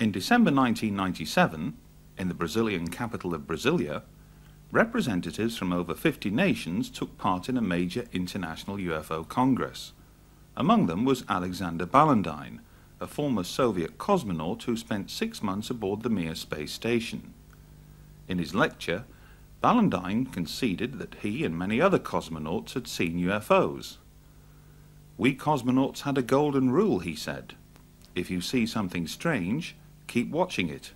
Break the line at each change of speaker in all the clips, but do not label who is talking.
In December 1997, in the Brazilian capital of Brasilia, representatives from over 50 nations took part in a major international UFO congress. Among them was Alexander Balandine, a former Soviet cosmonaut who spent six months aboard the Mir space station. In his lecture, Balandine conceded that he and many other cosmonauts had seen UFOs. We cosmonauts had a golden rule, he said. If you see something strange, keep watching it,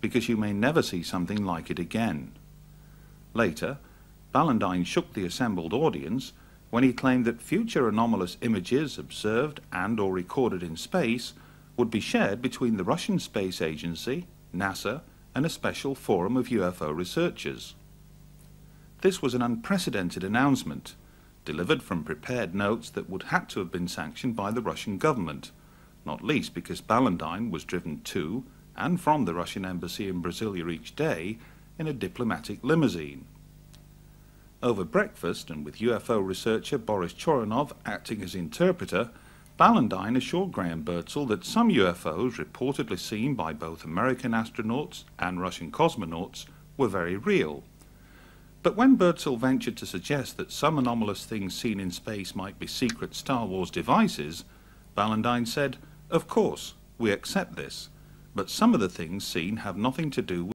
because you may never see something like it again. Later, Balandine shook the assembled audience when he claimed that future anomalous images observed and or recorded in space would be shared between the Russian Space Agency, NASA, and a special forum of UFO researchers. This was an unprecedented announcement, delivered from prepared notes that would have to have been sanctioned by the Russian government, not least because Balandine was driven to and from the Russian embassy in Brasilia each day in a diplomatic limousine. Over breakfast, and with UFO researcher Boris Choronov acting as interpreter, Balandine assured Graham Birdsall that some UFOs reportedly seen by both American astronauts and Russian cosmonauts were very real. But when Birdsall ventured to suggest that some anomalous things seen in space might be secret Star Wars devices, Balandine said, Of course, we accept this, but some of the things seen have nothing to do with